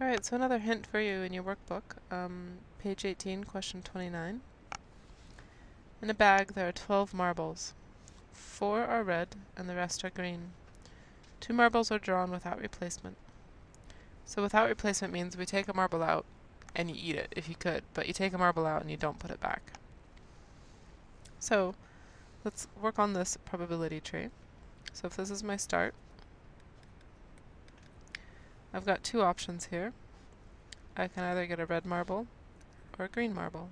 Alright, so another hint for you in your workbook. Um, page 18, question 29. In a bag there are 12 marbles. Four are red and the rest are green. Two marbles are drawn without replacement. So without replacement means we take a marble out and you eat it if you could, but you take a marble out and you don't put it back. So let's work on this probability tree. So if this is my start, I've got two options here. I can either get a red marble or a green marble.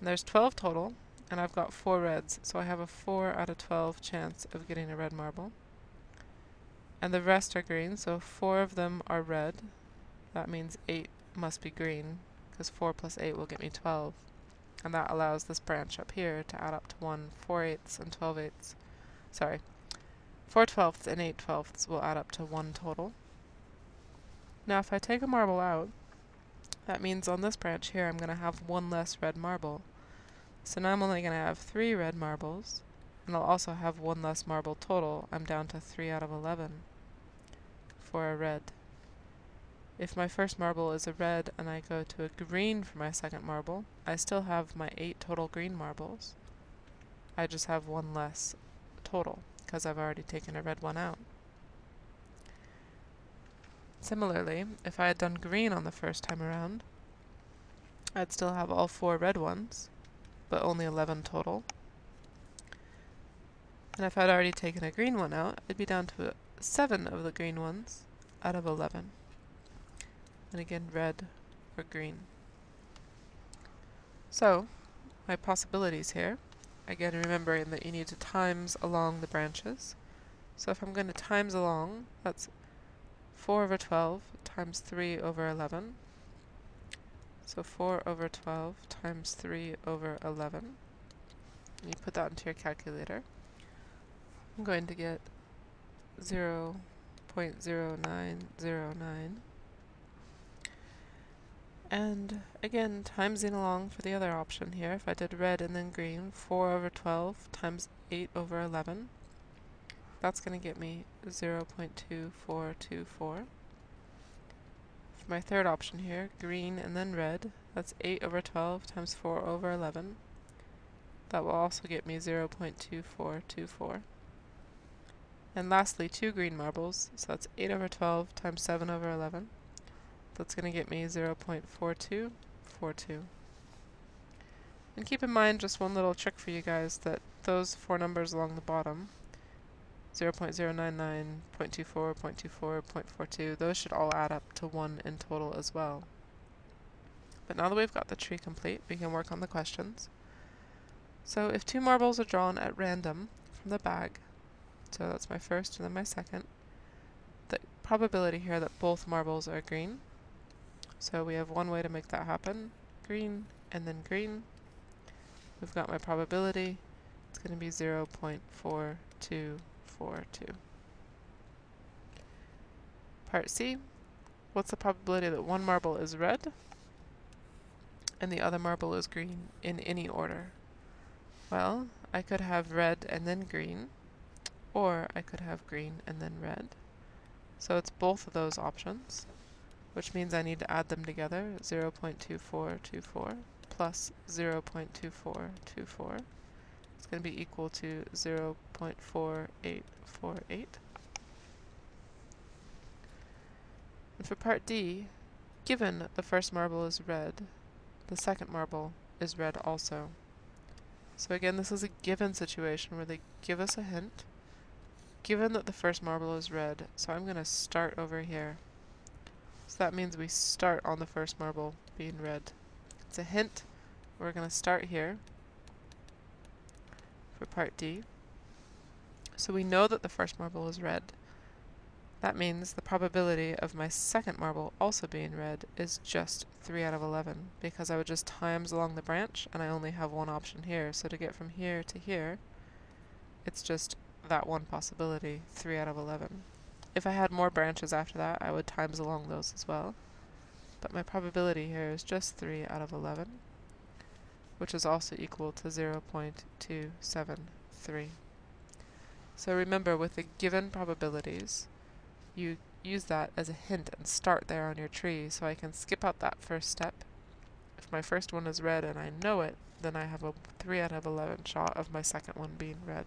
And there's 12 total, and I've got four reds, so I have a 4 out of 12 chance of getting a red marble. And the rest are green, so four of them are red. That means 8 must be green, because 4 plus 8 will get me 12. And that allows this branch up here to add up to 1 4 eighths and 12 eighths. Sorry, 4 twelfths and 8 twelfths will add up to 1 total. Now if I take a marble out, that means on this branch here I'm going to have one less red marble. So now I'm only going to have three red marbles, and I'll also have one less marble total. I'm down to 3 out of 11 for a red. If my first marble is a red and I go to a green for my second marble, I still have my 8 total green marbles. I just have one less total, because I've already taken a red one out. Similarly, if I had done green on the first time around, I'd still have all four red ones, but only 11 total. And if I'd already taken a green one out, I'd be down to 7 of the green ones out of 11. And again, red or green. So, my possibilities here, again remembering that you need to times along the branches. So if I'm going to times along, that's 4 over 12 times 3 over 11. So 4 over 12 times 3 over 11. And you put that into your calculator. I'm going to get 0 0.0909. And again, timesing along for the other option here. If I did red and then green, 4 over 12 times 8 over 11. That's going to get me 0.2424. For my third option here, green and then red, that's 8 over 12 times 4 over 11. That will also get me 0.2424. And lastly, two green marbles, so that's 8 over 12 times 7 over 11. That's going to get me 0.4242. And keep in mind just one little trick for you guys that those four numbers along the bottom, 0 0.099, 0.24, 0.24, 0.42, those should all add up to 1 in total as well. But now that we've got the tree complete, we can work on the questions. So if two marbles are drawn at random from the bag, so that's my first and then my second, the probability here that both marbles are green. So we have one way to make that happen, green and then green. We've got my probability, it's going to be 0.42 4, 2. Part C, what's the probability that one marble is red and the other marble is green in any order? Well, I could have red and then green, or I could have green and then red. So it's both of those options, which means I need to add them together, 0.2424 plus 0.2424 it's going to be equal to 0 0.4848. And for part D, given the first marble is red, the second marble is red also. So again, this is a given situation where they give us a hint. Given that the first marble is red, so I'm going to start over here. So that means we start on the first marble being red. It's a hint. We're going to start here for part D. So we know that the first marble is red. That means the probability of my second marble also being red is just 3 out of 11, because I would just times along the branch, and I only have one option here. So to get from here to here, it's just that one possibility, 3 out of 11. If I had more branches after that, I would times along those as well. But my probability here is just 3 out of 11 which is also equal to 0.273. So remember, with the given probabilities, you use that as a hint and start there on your tree so I can skip out that first step. If my first one is red and I know it, then I have a 3 out of 11 shot of my second one being red.